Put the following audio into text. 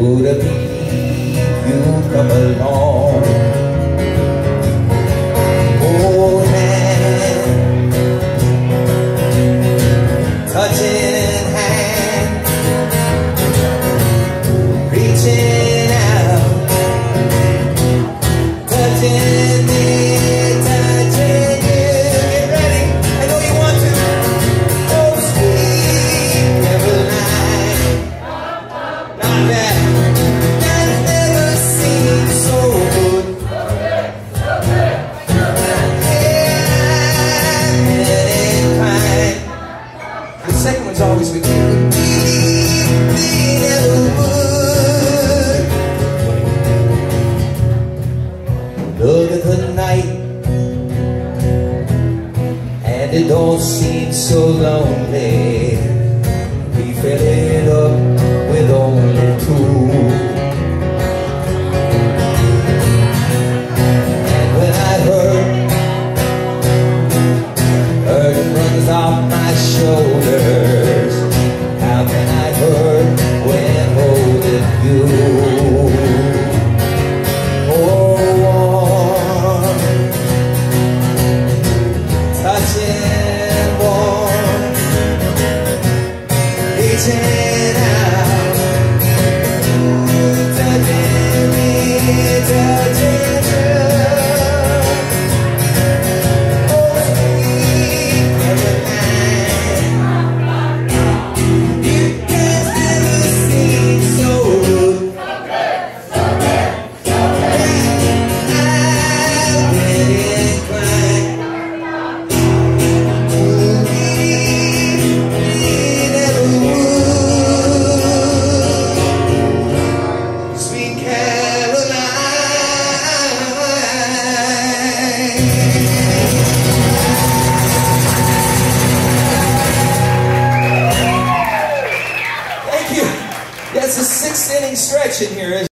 Could have been you come along always been doing They never Look at the night And it all seems so lonely. say. it's a six inning stretch in here,